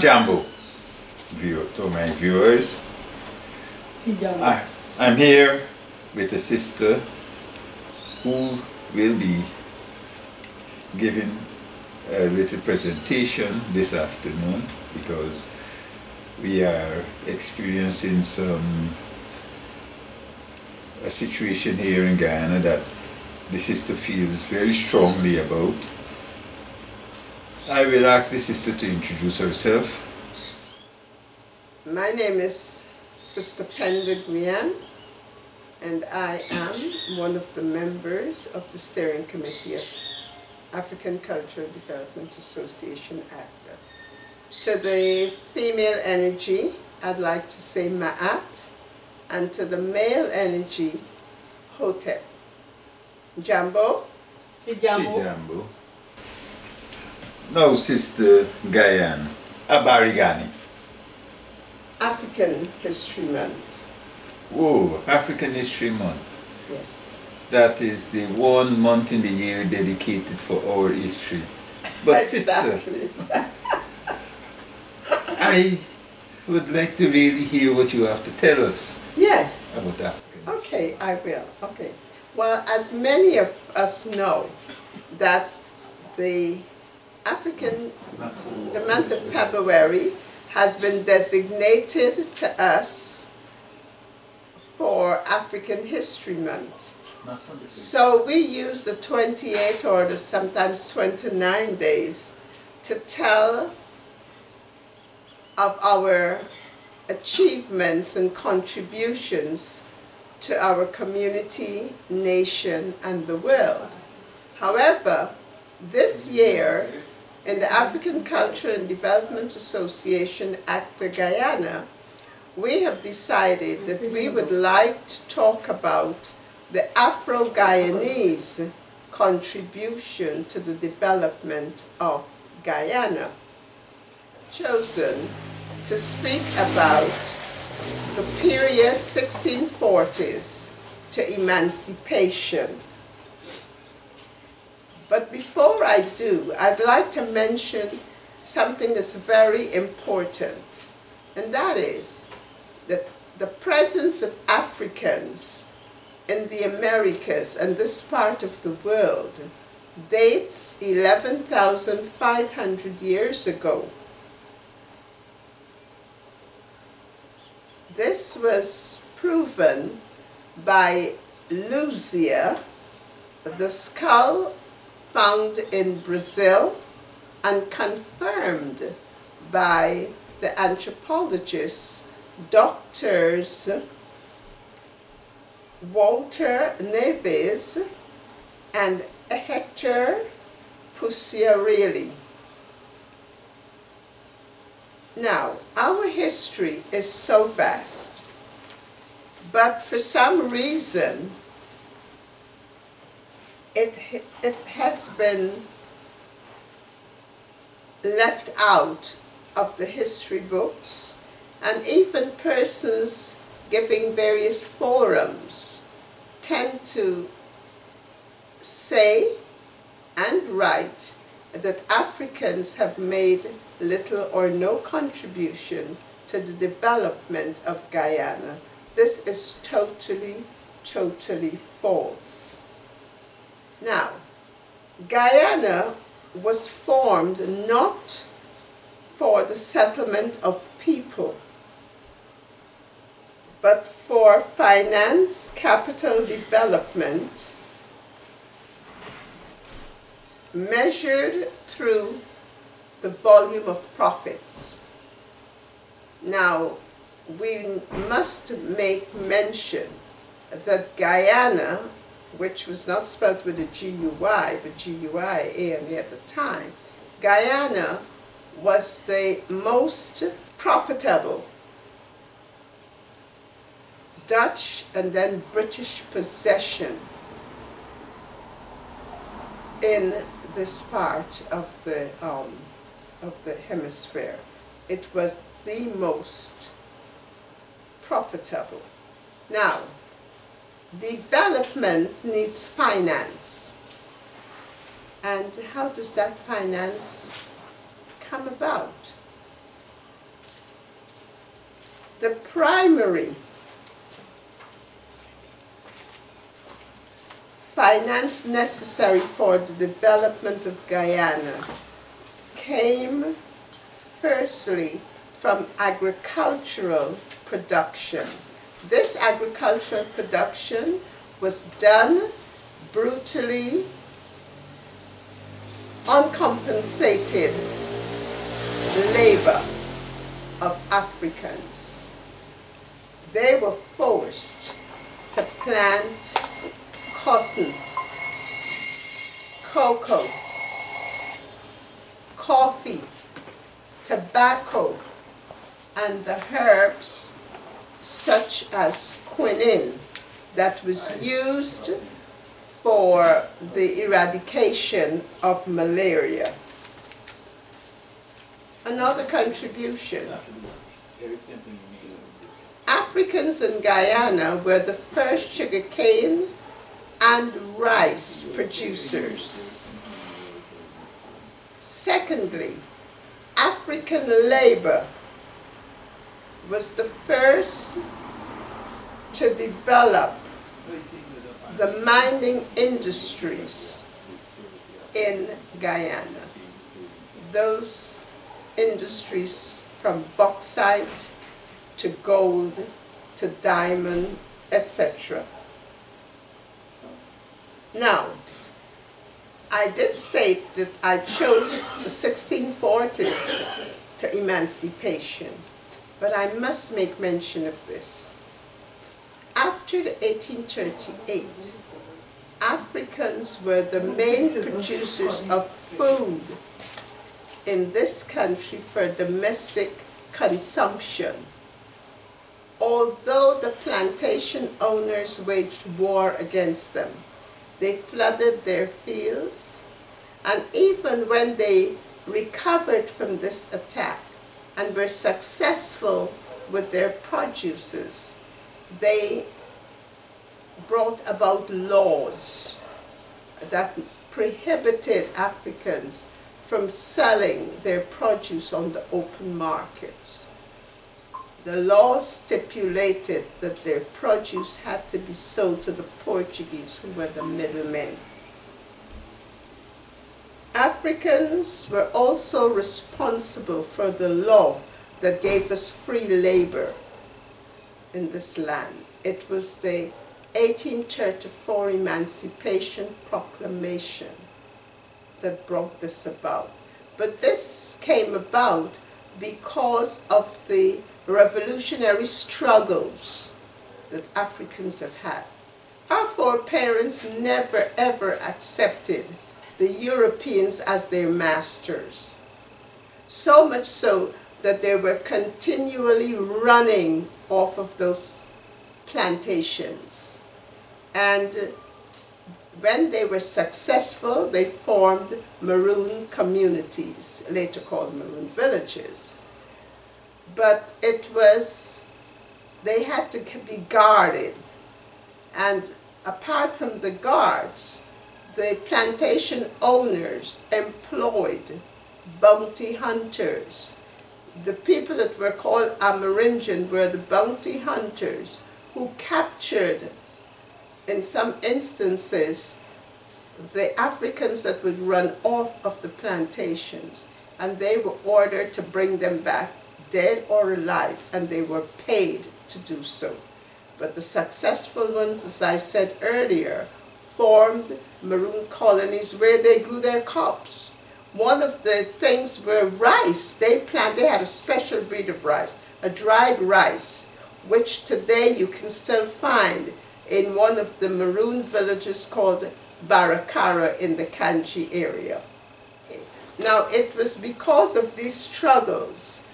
Jambo, viewer, to my viewers. I, I'm here with a sister who will be giving a little presentation this afternoon because we are experiencing some a situation here in Guyana that the sister feels very strongly about. I will ask the sister to introduce herself. My name is Sister Penda Guyan, and I am one of the members of the Steering Committee of African Cultural Development Association ACDA. To the female energy, I'd like to say Ma'at, and to the male energy, Hotep. Jambo? Si Jambo. Now, Sister Guyana, Abarigani. African History Month. Whoa, African History Month. Yes. That is the one month in the year dedicated for our history. But exactly. sister, I would like to really hear what you have to tell us Yes. about African. Okay, I will. Okay. Well, as many of us know, that the African, the month of February has been designated to us for African History Month. So we use the 28 or sometimes 29 days to tell of our achievements and contributions to our community, nation, and the world. However, this year, in the African Culture and Development Association ACDA Guyana, we have decided that we would like to talk about the Afro-Guyanese contribution to the development of Guyana. Chosen to speak about the period 1640s to emancipation. But before I do, I'd like to mention something that's very important, and that is that the presence of Africans in the Americas and this part of the world dates 11,500 years ago. This was proven by Luzia, the skull found in Brazil and confirmed by the anthropologists, doctors Walter Neves and Hector Pucciarelli. Now, our history is so vast, but for some reason, it, it has been left out of the history books, and even persons giving various forums tend to say and write that Africans have made little or no contribution to the development of Guyana. This is totally, totally false. Now, Guyana was formed not for the settlement of people, but for finance, capital development, measured through the volume of profits. Now, we must make mention that Guyana, which was not spelled with a G-U-Y, but G-U-I-A-N-A at the time, Guyana was the most profitable Dutch and then British possession in this part of the um, of the hemisphere. It was the most profitable. Now, development needs finance. And how does that finance come about? The primary finance necessary for the development of Guyana came firstly from agricultural production. This agricultural production was done brutally, uncompensated labor of Africans. They were forced to plant cotton, cocoa, coffee, tobacco, and the herbs such as quinine that was used for the eradication of malaria. Another contribution. Africans in Guyana were the first sugarcane and rice producers. Secondly, African labor was the first to develop the mining industries in Guyana. Those industries from bauxite to gold to diamond, etc. Now, I did state that I chose the 1640s to emancipation, but I must make mention of this. After 1838, Africans were the main producers of food in this country for domestic consumption. Although the plantation owners waged war against them, they flooded their fields, and even when they recovered from this attack and were successful with their produces, they brought about laws that prohibited Africans from selling their produce on the open markets. The law stipulated that their produce had to be sold to the Portuguese, who were the middlemen. Africans were also responsible for the law that gave us free labor in this land. It was the 1834 Emancipation Proclamation that brought this about. But this came about because of the revolutionary struggles that Africans have had. Our foreparents never ever accepted the Europeans as their masters. So much so that they were continually running off of those plantations. And when they were successful, they formed Maroon communities, later called Maroon villages. But it was, they had to be guarded. And apart from the guards, the plantation owners employed bounty hunters. The people that were called Amerindian were the bounty hunters who captured, in some instances, the Africans that would run off of the plantations and they were ordered to bring them back dead or alive and they were paid to do so. But the successful ones, as I said earlier, formed maroon colonies where they grew their crops. One of the things were rice. They planted, they had a special breed of rice, a dried rice, which today you can still find in one of the maroon villages called Barakara in the Canje area. Now it was because of these struggles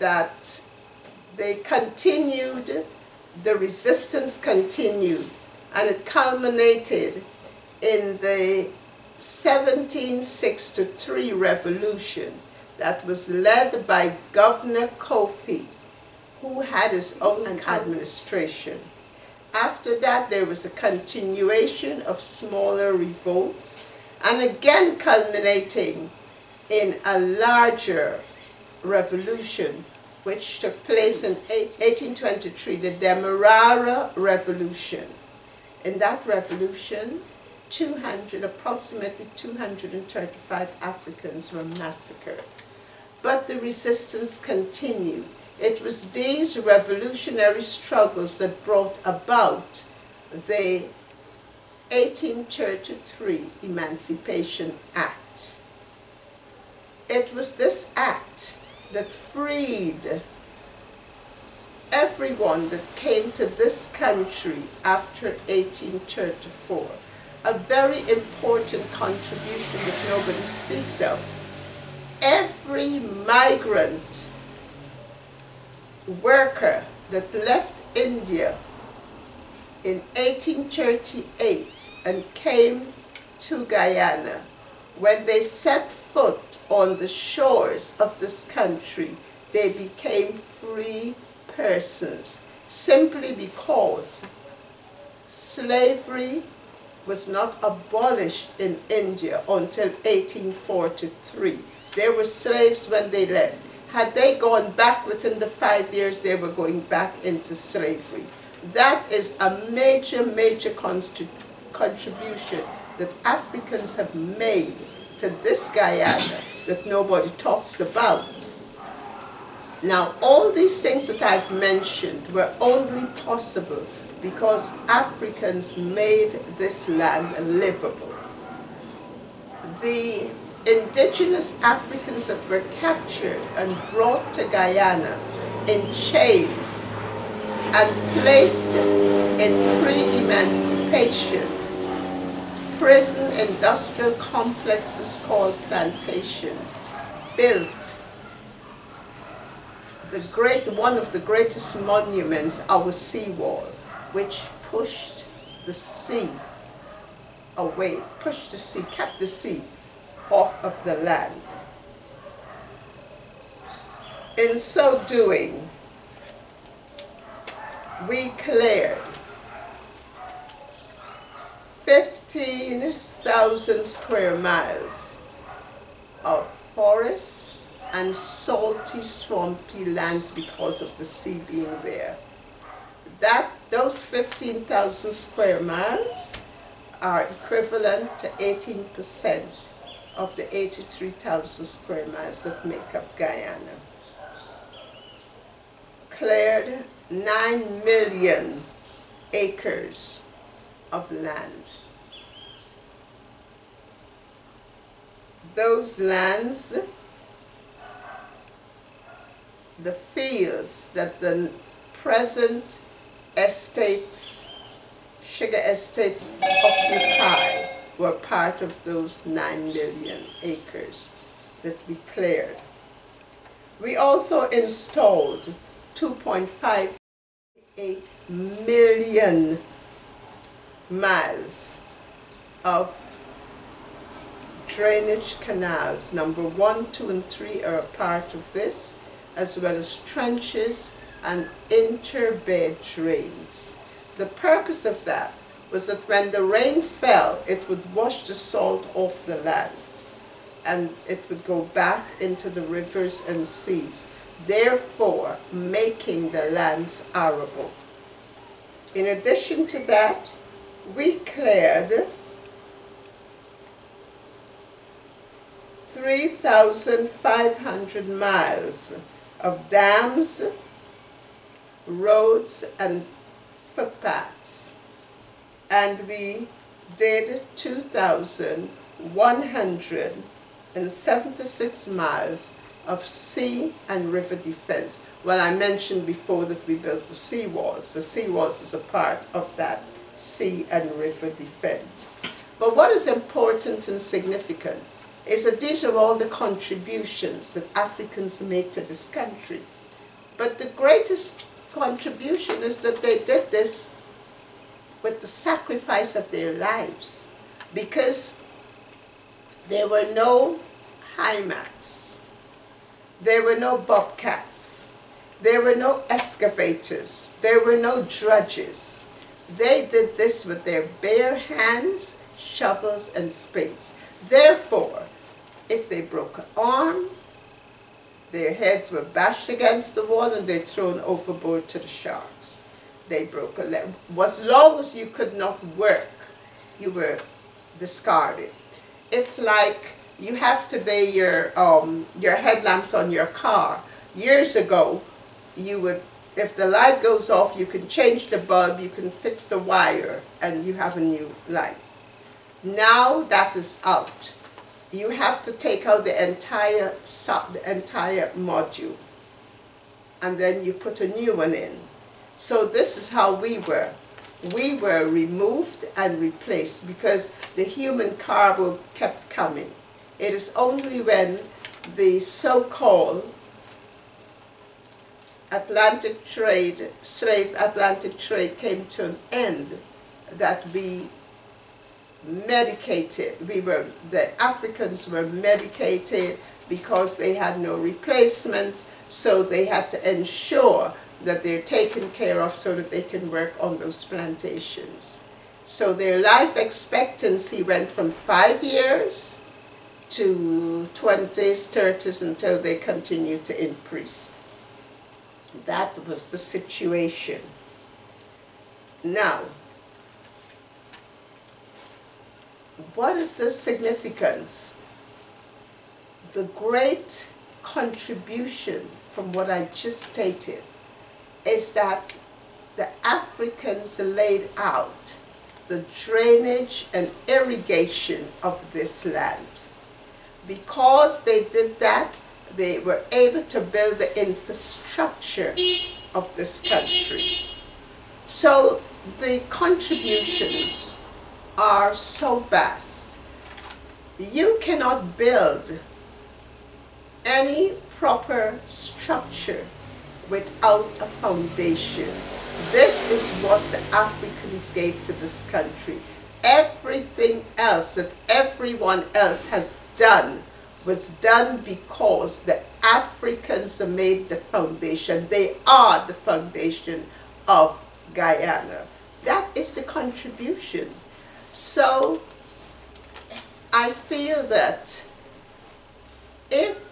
that they continued, the resistance continued, and it culminated in the 1763 revolution that was led by Governor Kofi, who had his own administration. After that, there was a continuation of smaller revolts, and again culminating in a larger revolution which took place in 1823, the Demerara Revolution. In that revolution, 200, approximately 235 Africans were massacred. But the resistance continued. It was these revolutionary struggles that brought about the 1833 Emancipation Act. It was this act that freed everyone that came to this country after 1834. A very important contribution that nobody speaks of. Every migrant worker that left India in 1838 and came to Guyana, when they set foot on the shores of this country, they became free persons simply because slavery was not abolished in India until 1843. There were slaves when they left. Had they gone back within the five years, they were going back into slavery. That is a major, major contribution that Africans have made to this Guyana that nobody talks about. Now, all these things that I've mentioned were only possible because Africans made this land livable. The indigenous Africans that were captured and brought to Guyana in chains and placed in pre-emancipation prison industrial complexes called plantations built the great one of the greatest monuments our seawall which pushed the sea away pushed the sea kept the sea off of the land. In so doing we cleared 15,000 square miles of forests and salty, swampy lands because of the sea being there. That, those 15,000 square miles are equivalent to 18% of the 83,000 square miles that make up Guyana. Cleared 9 million acres of land. Those lands, the fields that the present estates, sugar estates occupy were part of those 9 million acres that we cleared. We also installed 2.58 million miles of drainage canals. Number one, two, and three are a part of this, as well as trenches and interbed drains. The purpose of that was that when the rain fell, it would wash the salt off the lands and it would go back into the rivers and seas therefore making the lands arable. In addition to that, we cleared 3,500 miles of dams, roads, and footpaths. And we did 2,176 miles of sea and river defense. Well, I mentioned before that we built the sea walls. The sea walls is a part of that sea and river defense. But what is important and significant is that these are all the contributions that Africans make to this country. But the greatest contribution is that they did this with the sacrifice of their lives because there were no Hymacs there were no bobcats. There were no excavators. There were no drudges. They did this with their bare hands, shovels, and spades. Therefore, if they broke an arm, Their heads were bashed against the wall and they're thrown overboard to the sharks. They broke a leg. As long as you could not work, you were discarded. It's like you have today your um, your headlamps on your car. Years ago, you would if the light goes off, you can change the bulb, you can fix the wire, and you have a new light. Now that is out. You have to take out the entire sub, the entire module, and then you put a new one in. So this is how we were. We were removed and replaced because the human cargo kept coming. It is only when the so-called Atlantic trade, slave Atlantic trade came to an end that we medicated, we were, the Africans were medicated because they had no replacements, so they had to ensure that they're taken care of so that they can work on those plantations. So their life expectancy went from five years to 20s, 30s until they continued to increase. That was the situation. Now, what is the significance? The great contribution from what I just stated is that the Africans laid out the drainage and irrigation of this land. Because they did that, they were able to build the infrastructure of this country. So the contributions are so vast. You cannot build any proper structure without a foundation. This is what the Africans gave to this country. Everything else that everyone else has done was done because the Africans made the foundation. They are the foundation of Guyana. That is the contribution. So I feel that if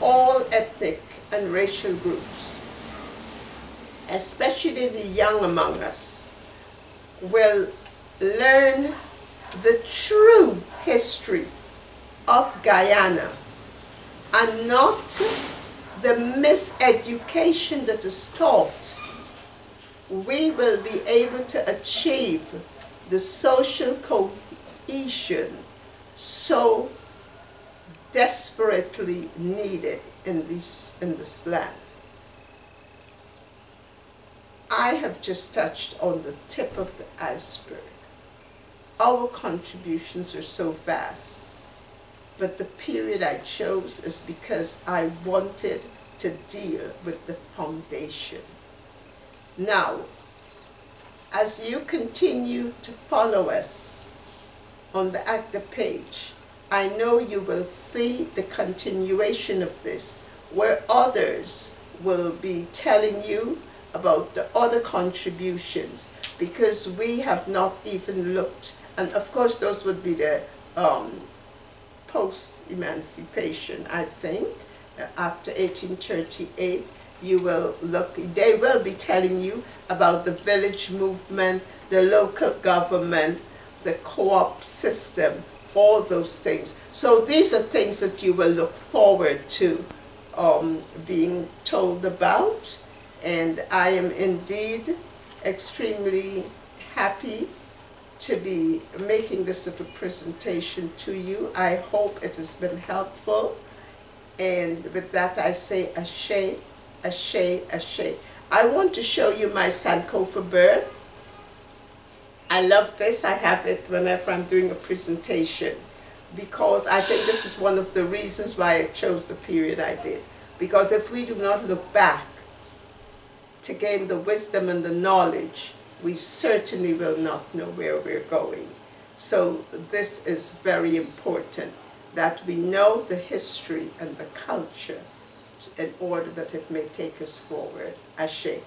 all ethnic and racial groups, especially the young among us, will learn the true history of Guyana and not the miseducation that is taught, we will be able to achieve the social cohesion so desperately needed in this, in this land. I have just touched on the tip of the iceberg our contributions are so vast. But the period I chose is because I wanted to deal with the foundation. Now, as you continue to follow us on the ACDA page, I know you will see the continuation of this, where others will be telling you about the other contributions, because we have not even looked and of course, those would be the um, post-emancipation, I think. Uh, after 1838, you will look, they will be telling you about the village movement, the local government, the co-op system, all those things. So these are things that you will look forward to um, being told about. And I am indeed extremely happy to be making this little presentation to you. I hope it has been helpful. And with that I say ashe, ashe, ashe. I want to show you my Sankofa bird. I love this. I have it whenever I'm doing a presentation because I think this is one of the reasons why I chose the period I did. Because if we do not look back to gain the wisdom and the knowledge we certainly will not know where we're going. So this is very important that we know the history and the culture in order that it may take us forward. Ashe.